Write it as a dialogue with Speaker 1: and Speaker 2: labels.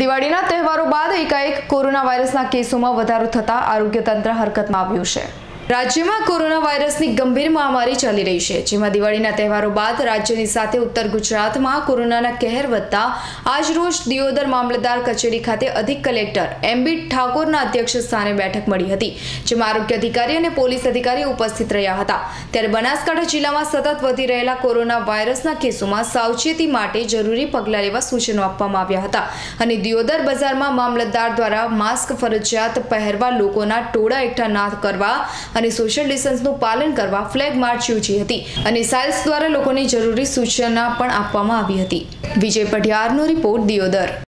Speaker 1: દિવાળીના તહેવારો બાદ એકાએક કોરોના વાયરસના કેસોમાં વધારો થતા આરોગ્ય તંત્ર હરકતમાં આવ્યું છે. રાજ્યમાં કોરોના વાયરસની ગંભીર મહામારી ચાલી રહી છે. જેમાં દિવાળીના તહેવારો બાદ રાજ્યની સાથે ઉત્તર ગુજરાતમાં કોરોનાના કહેર વધતા આજરોજ દિયોદર મામલતદાર કચેરી ખાતે અધિક કલેક્ટર એમબી ઠાકોરના અધ્યક્ષ સ્થાને બેઠક મળી હતી, જેમાં આરોગ્ય અધિકારી અને પોલીસ અધિકારી ઉપસ્થિત રહ્યા હતા. ત્યારે બનાસકાંઠા જિલ્લામાં સતત વધી રહેલા કોરોના વાયરસના કેસોમાં સાવચેતી માટે જરૂરી પગલાં લેવા સૂચનો આપવામાં આવ્યા હતા. અને દિયોદર બજારમાં મામલતદાર દ્વારા માસ્ક ફરજિયાત પહેરવા લોકોના ટોળા એકઠા ના કરવા અને સોશિયલ ડિસ્ટન્સનું પાલન કરવા ફ્લેગ માર્ચ યોજી હતી અને સેલ્સ દ્વારા લોકોને જરૂરી સૂચના પણ આપવામાં આવી હતી. વિજય પઢિયારનો રિપોર્ટ દિયોદર.